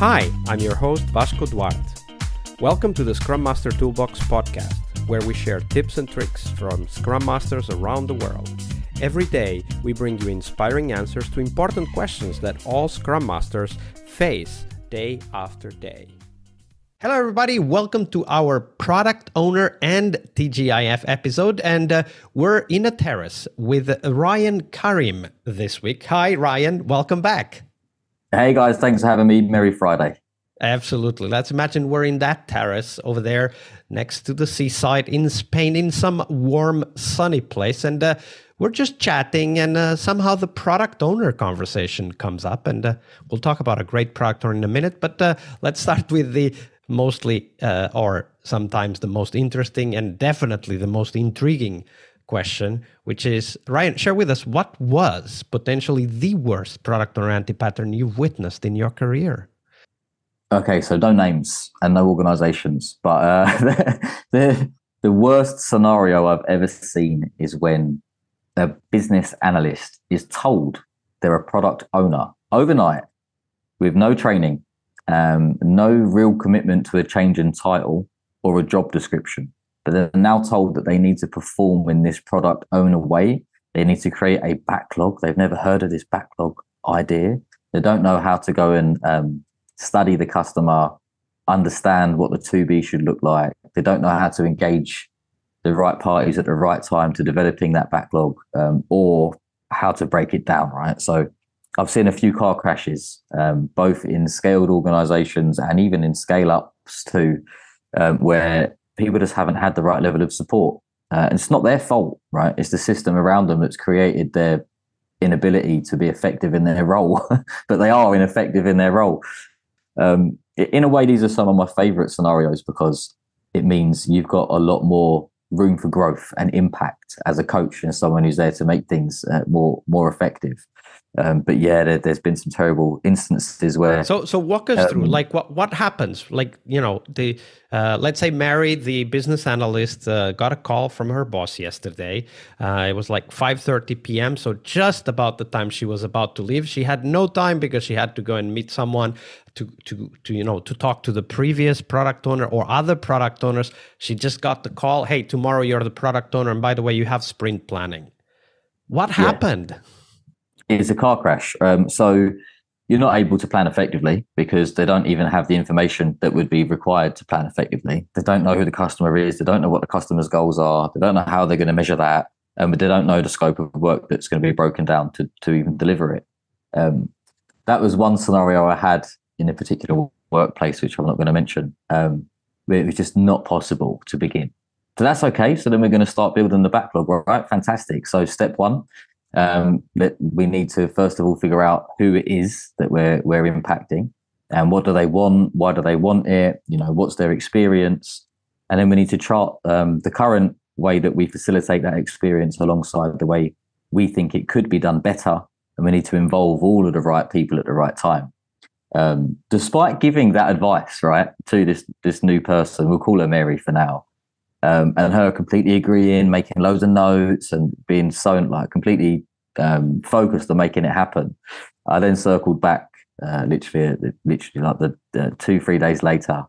Hi, I'm your host Vasco Duarte. Welcome to the Scrum Master Toolbox podcast, where we share tips and tricks from Scrum Masters around the world. Every day, we bring you inspiring answers to important questions that all Scrum Masters face day after day. Hello, everybody. Welcome to our product owner and TGIF episode. And uh, we're in a terrace with Rayyan Karim this week. Hi, Rayyan. Welcome back. Hey, guys. Thanks for having me. Merry Friday. Absolutely. Let's imagine we're in that terrace over there next to the seaside in Spain in some warm, sunny place. And uh, we're just chatting, and uh, somehow the product owner conversation comes up. And uh, we'll talk about a great product owner in a minute. But uh, let's start with the mostly uh, or sometimes the most interesting and definitely the most intriguing question, which is Rayyan, share with us what was potentially the worst product or anti pattern you've witnessed in your career? Okay, so no names and no organizations, but uh, the, the, worst scenario I've ever seen is when a business analyst is told they're a product owner overnight with no training, um, no real commitment to a change in title or a job description. But they're now told that they need to perform in this product owner way. They need to create a backlog. They've never heard of this backlog idea. They don't know how to go and um, study the customer, understand what the to be should look like. They don't know how to engage the right parties at the right time to developing that backlog um, or how to break it down, right? So I've seen a few car crashes, um, both in scaled organizations and even in scale ups too, um, where people just haven't had the right level of support. Uh, and it's not their fault, right? It's the system around them that's created their inability to be effective in their role, but they are ineffective in their role. Um, in a way, these are some of my favorite scenarios because it means you've got a lot more room for growth and impact as a coach and someone who's there to make things uh, more more effective. Um, but yeah, there, has been some terrible instances where. So, so walk us um, through, like, what what happens? Like, you know, the uh, let's say Mary, the business analyst, uh, got a call from her boss yesterday. Uh, it was like five thirty p.m., so just about the time she was about to leave. She had no time because she had to go and meet someone to to to you know to talk to the previous product owner or other product owners. She just got the call. Hey, tomorrow you're the product owner, and by the way, you have sprint planning. What happened? Yeah is a car crash. Um, so you're not able to plan effectively because they don't even have the information that would be required to plan effectively. They don't know who the customer is. They don't know what the customer's goals are. They don't know how they're going to measure that. Um, but they don't know the scope of work that's going to be broken down to, to even deliver it. Um, that was one scenario I had in a particular workplace, which I'm not going to mention. Um, it was just not possible to begin. So that's okay. So then we're going to start building the backlog, right? Fantastic. So step one, um, that we need to first of all figure out who it is that we're we're impacting. And what do they want? Why do they want it? You know what's their experience? And then we need to chart um, the current way that we facilitate that experience alongside the way we think it could be done better. And we need to involve all of the right people at the right time. Um, despite giving that advice right to this this new person we'll call her mary for now um, and her completely agreeing, making loads of notes, and being so like completely um, focused on making it happen. I then circled back, uh, literally, literally like the, the, two, three days later,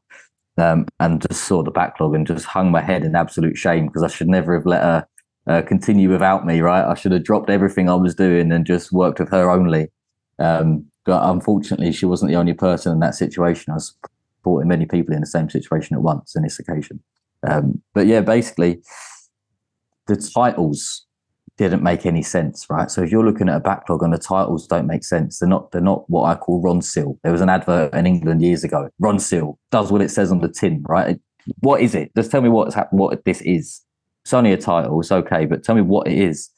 um, and just saw the backlog and just hung my head in absolute shame because I should never have let her uh, continue without me. Right, I should have dropped everything I was doing and just worked with her only. Um, but unfortunately, she wasn't the only person in that situation. I was supporting many people in the same situation at once in this occasion. Um, but yeah, basically, the titles didn't make any sense, right? So if you're looking at a backlog and the titles don't make sense, they're not they're not what I call Ronseal. There was an advert in England years ago. Ronseal does what it says on the tin, right? What is it? Just tell me what's happened, what this is. It's only a title, it's okay, but tell me what it is.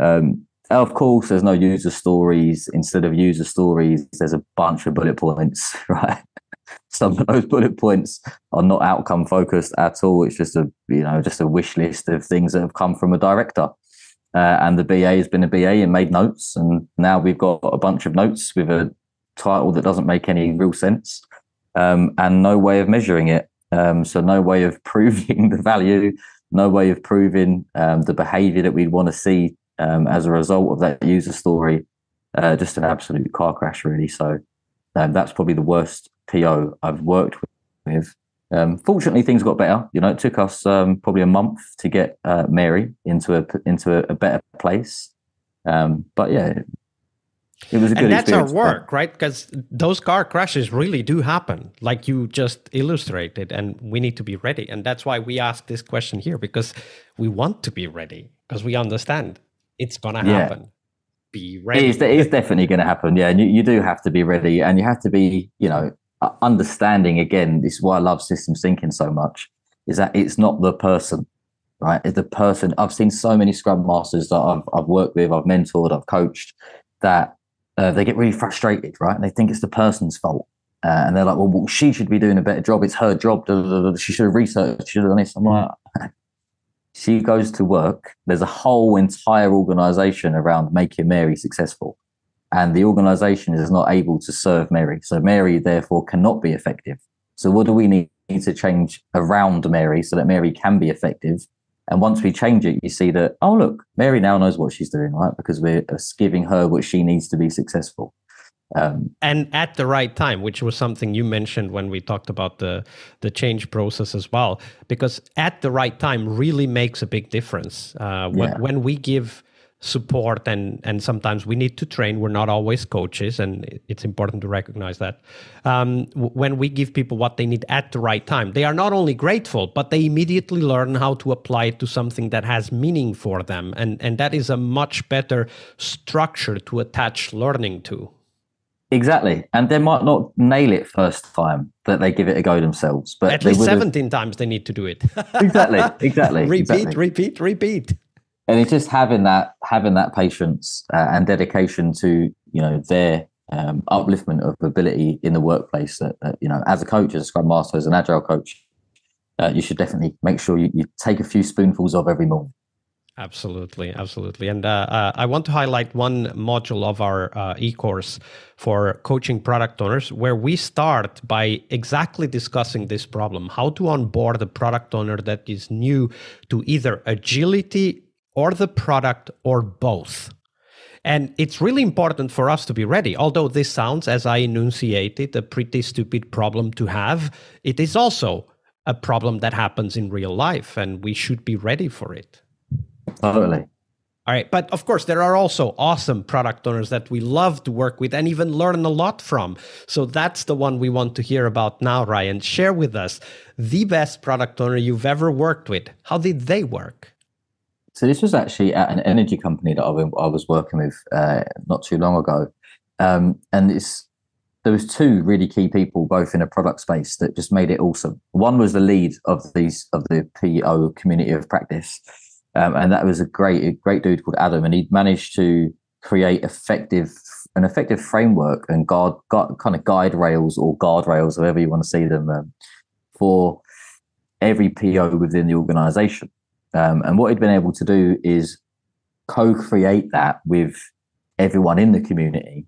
Um, of course, there's no user stories. Instead of user stories, there's a bunch of bullet points, right? Some of those bullet points are not outcome focused at all. It's just a you know just a wish list of things that have come from a director. Uh, and the BA has been a BA and made notes, and now we've got a bunch of notes with a title that doesn't make any real sense, um, and no way of measuring it. Um, so no way of proving the value, no way of proving um, the behaviour that we'd want to see um, as a result of that user story. Uh, just an absolute car crash, really. So Um, that's probably the worst PO I've worked with. Um, fortunately, things got better. You know, it took us um, probably a month to get uh, Mary into a into a, a better place. Um, but yeah, it was a good and that's our work, right? Because those car crashes really do happen, like you just illustrated, and we need to be ready. And that's why we ask this question here because we want to be ready because we understand it's gonna Yeah. Be ready. is, it is definitely going to happen. Yeah, and you, you do have to be ready, and you have to be, you know, understanding. Again, this is why I love systems thinking so much. Is that it's not the person, right? It's the person. I've seen so many Scrum masters that I've I've worked with, I've mentored, I've coached, that uh, they get really frustrated, right? And they think it's the person's fault, uh, and they're like, well, well, she should be doing a better job. It's her job. She should have researched. She should have done this. I'm like. She goes to work. There's a whole entire organization around making Mary successful and the organization is not able to serve Mary. So Mary therefore cannot be effective. So what do we need to change around Mary so that Mary can be effective? And once we change it, you see that, oh, look, Mary now knows what she's doing, right? Because we're giving her what she needs to be successful. Um, and at the right time which was something you mentioned when we talked about the the change process as well because at the right time really makes a big difference. Uh, when, Yeah. when we give support and and sometimes we need to train we're not always coaches and it's important to recognize that. Um, when we give people what they need at the right time they are not only grateful but they immediately learn how to apply it to something that has meaning for them. And and that is a much better structure to attach learning to exactly. And they might not nail it first time that they give it a go themselves, but At least 17 times they need to do it. Exactly, exactly, repeat, exactly. repeat, repeat. and it's just having that having that patience uh, and dedication to you know their um, upliftment of ability in the workplace that, that you know as a coach as a scrum master as an agile coach uh, you should definitely make sure you, you take a few spoonfuls of every morning Absolutely, absolutely. And uh, uh, I want to highlight one module of our uh, e course for coaching product owners where we start by exactly discussing this problem how to onboard a product owner that is new to either agility or the product or both. And it's really important for us to be ready. Although this sounds, as I enunciated, a pretty stupid problem to have, it is also a problem that happens in real life, and we should be ready for it. Totally All right. But of course, there are also awesome product owners that we love to work with and even learn a lot from. So that's the one we want to hear about now, Rayyan. Share with us the best product owner you've ever worked with. How did they work? so this was actually at an energy company that I, I was working with uh, not too long ago um, and it's there was two really key people both in a product space that just made it awesome one was the lead of these of the po community of practice um, and that was a great a great dude called adam and he'd managed to create effective an effective framework and guard, guard kind of guide rails or guardrails however you want to see them um, for every po within the organization um, and what he'd been able to do is co-create that with everyone in the community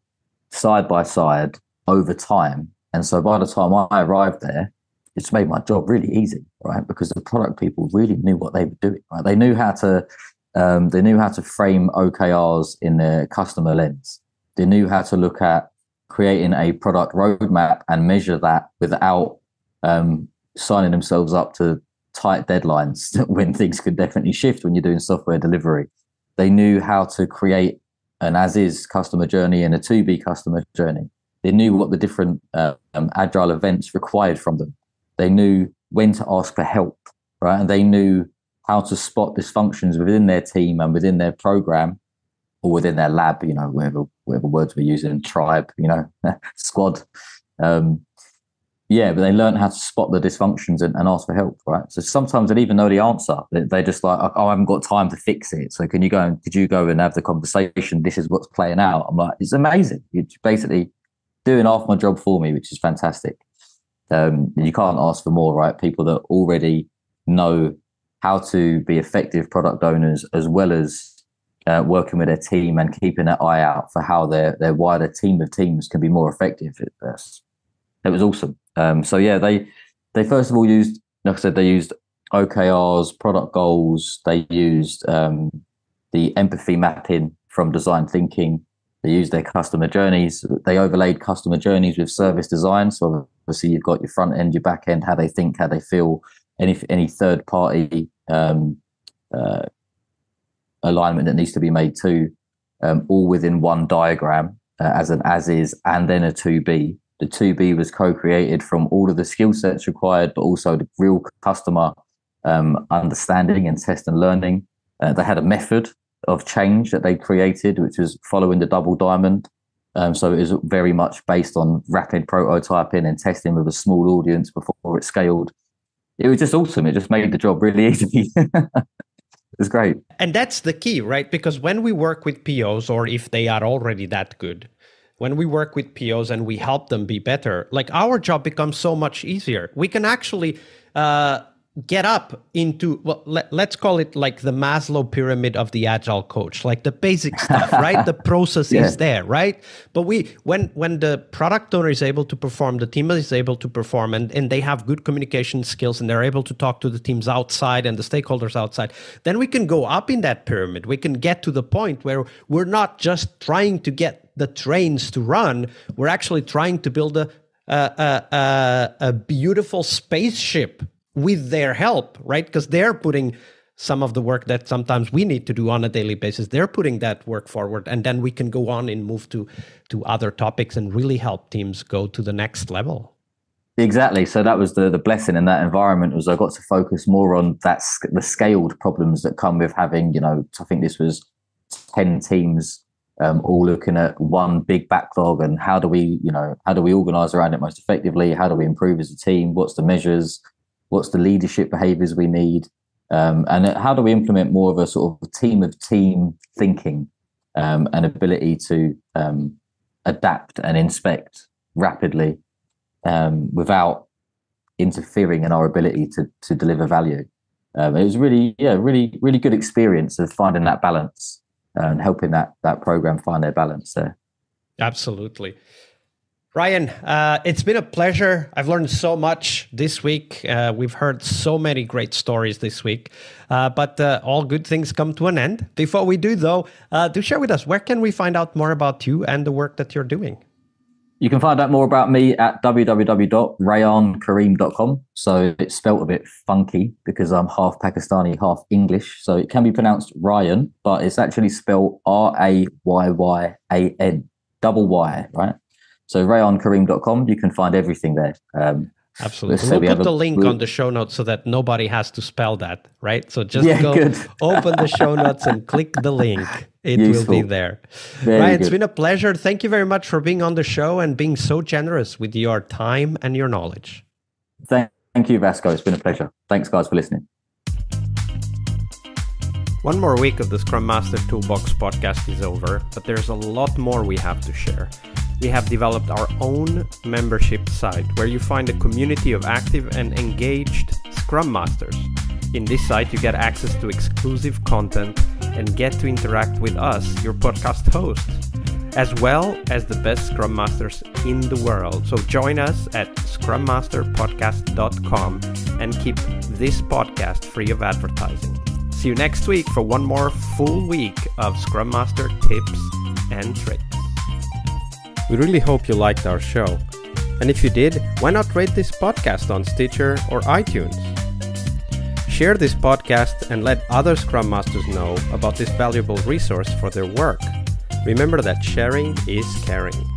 side by side over time. And so by the time I arrived there, it's made my job really easy, right? Because the product people really knew what they were doing. Right? They knew how to um, they knew how to frame OKRs in their customer lens. They knew how to look at creating a product roadmap and measure that without um, signing themselves up to tight deadlines when things could definitely shift when you're doing software delivery. They knew how to create an as is customer journey and a to be customer journey. They knew what the different uh, um, agile events required from them. They knew when to ask for help, right? And they knew how to spot dysfunctions within their team and within their program or within their lab, you know, whatever, whatever words we're using, tribe, you know, squad. Um, yeah, but they learn how to spot the dysfunctions and, and ask for help, right? So sometimes they even know the answer. They, they just like, oh, I haven't got time to fix it. So can you go and could you go and have the conversation? This is what's playing out. I'm like, it's amazing. You're basically doing half my job for me, which is fantastic. Um, you can't ask for more, right? People that already know how to be effective product owners as well as uh, working with their team and keeping an eye out for how their their wider team of teams can be more effective. It, that's- it was awesome. Um, so yeah, they they first of all used, like I said, they used OKRs, product goals. They used um, the empathy mapping from design thinking. They used their customer journeys. They overlaid customer journeys with service design. So obviously you've got your front end, your back end, how they think, how they feel, any any third party um, uh, alignment that needs to be made too, um, all within one diagram uh, as an as is, and then a to be. The to be was co-created from all of the skill sets required, but also the real customer um, understanding and test and learning. Uh, they had a method of change that they created, which was following the double diamond. Um, so it was very much based on rapid prototyping and testing with a small audience before it scaled. It was just awesome. It just made the job really easy. it's great. And that's the key, right? Because when we work with POs, or if they are already that good, when we work with POs and we help them be better, like our job becomes so much easier. We can actually uh, get up into well let, us call it like the maslow pyramid of the agile coach like the basic stuff right? The process yeah. is there right? But we when when the product owner is able to perform the team is able to perform and, and they have good communication skills and they're able to talk to the teams outside and the stakeholders outside then we can go up in that pyramid. We can get to the point where we're not just trying to get the trains to run we're actually trying to build a a, a, a beautiful spaceship with their help, right? Because they're putting some of the work that sometimes we need to do on a daily basis. They're putting that work forward, and then we can go on and move to to other topics and really help teams go to the next level. Exactly. So that was the the blessing in that environment was I got to focus more on that the scaled problems that come with having you know I think this was ten teams um, all looking at one big backlog and how do we you know how do we organize around it most effectively? How do we improve as a team? What's the measures? What's the leadership behaviors we need um, and how do we implement more of a sort of team of team thinking um, and ability to um, adapt and inspect rapidly um, without interfering in our ability to to deliver value. Um, it was really, yeah, really, really good experience of finding that balance and helping that that program find their balance there. Absolutely. Rayyan, uh, it's been a pleasure. I've learned so much this week. Uh, we've heard so many great stories this week, uh, but uh, all good things come to an end. Before we do, though, uh, do share with us where can we find out more about you and the work that you're doing? You can find out more about me at www.rayyankarim.com. So it's spelt a bit funky because I'm half Pakistani, half English. So it can be pronounced Ryan, but it's actually spelled R A Y Y A N, double Y, right? So rayyankarim.com, you can find everything there. Um, Absolutely. We'll we put the a, link we'll, on the show notes so that nobody has to spell that, right? So just yeah, go open the show notes and click the link. It Useful. will be there. Very right. Good. It's been a pleasure. Thank you very much for being on the show and being so generous with your time and your knowledge. Thank, thank you, Vasco. It's been a pleasure. Thanks, guys, for listening. One more week of the Scrum Master Toolbox podcast is over, but there's a lot more we have to share we have developed our own membership site where you find a community of active and engaged Scrum Masters. In this site, you get access to exclusive content and get to interact with us, your podcast hosts, as well as the best Scrum Masters in the world. So join us at scrummasterpodcast.com and keep this podcast free of advertising. See you next week for one more full week of Scrum Master tips and tricks. We really hope you liked our show. And if you did, why not rate this podcast on Stitcher or iTunes? Share this podcast and let other Scrum Masters know about this valuable resource for their work. Remember that sharing is caring.